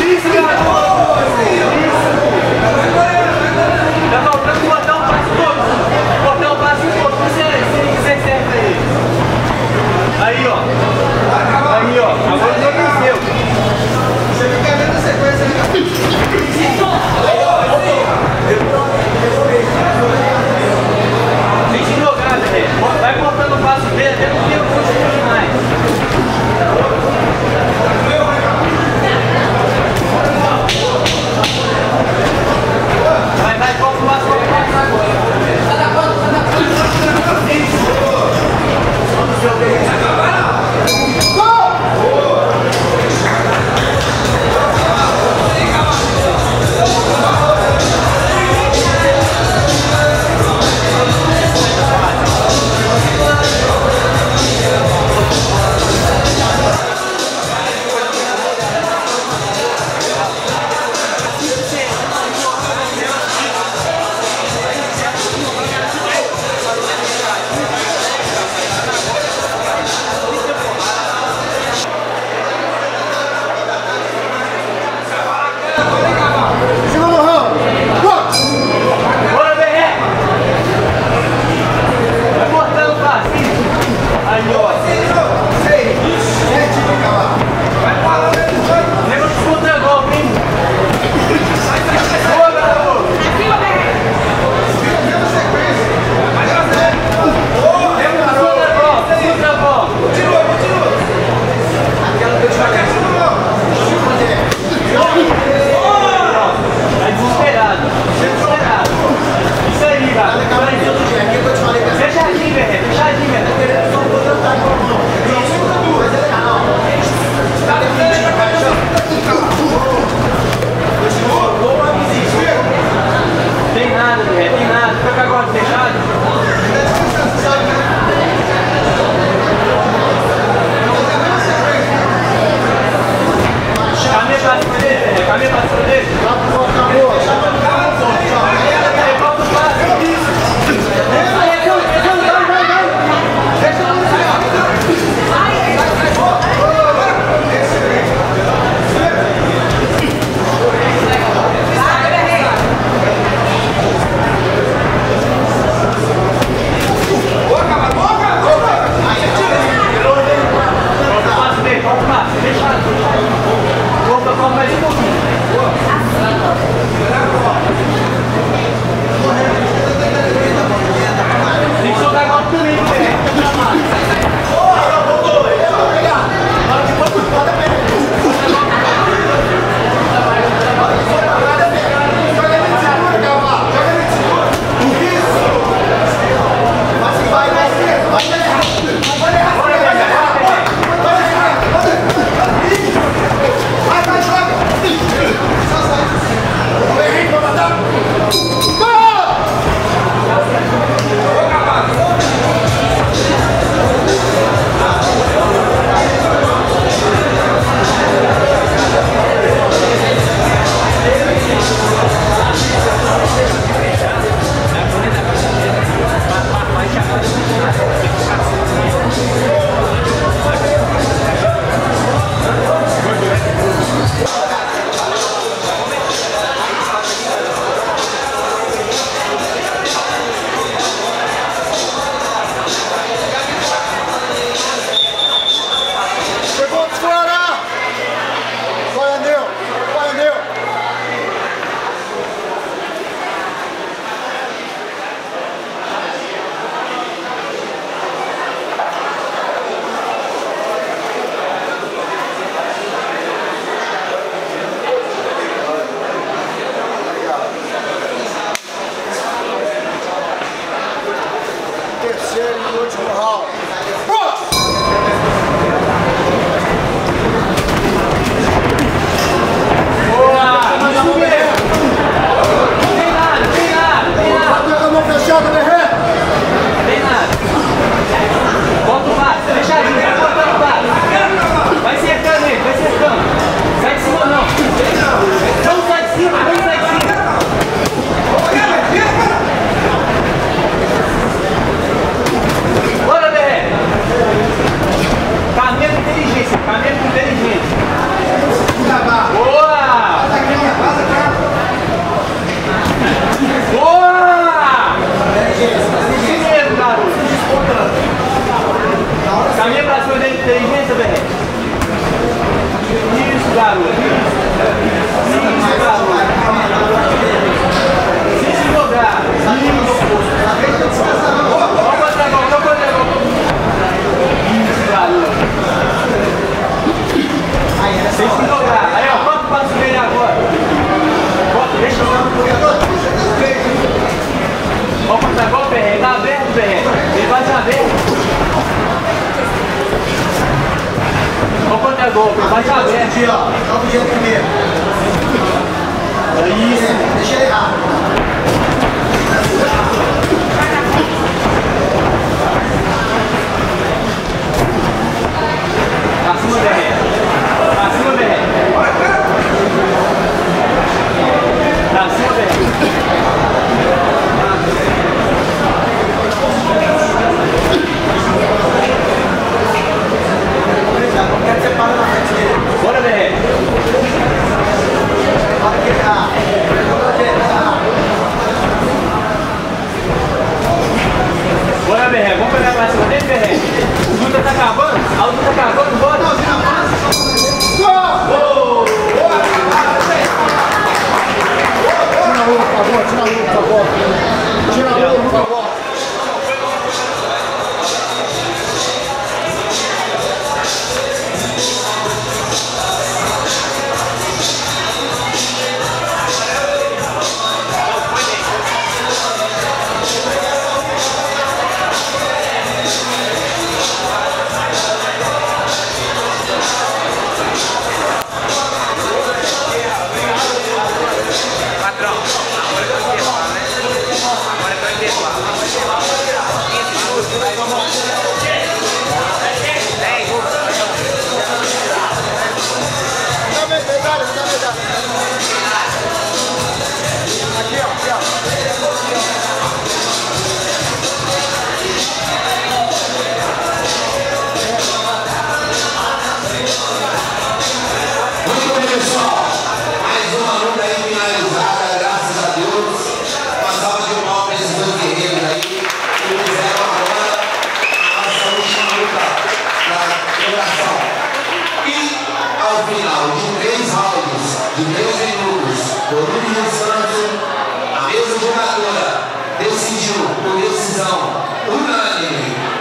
garoto! 你好 sentaram, se descontando. Caminha pra cima dele, inteligência, velho. Isso, garoto. Isso, garoto. Se jogar. Isso. Não. Golpe, vai saber. Aqui, ó. Joga o jeito primeiro. É isso. Deixa ele errar.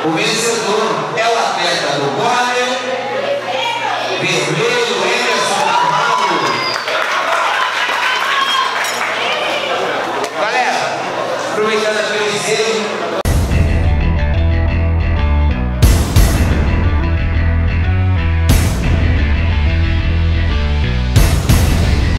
O vencedor é o atleta do.